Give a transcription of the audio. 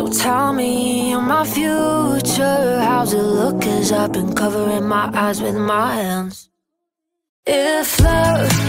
So tell me, in my future, how's it look? Cause I've been covering my eyes with my hands. If love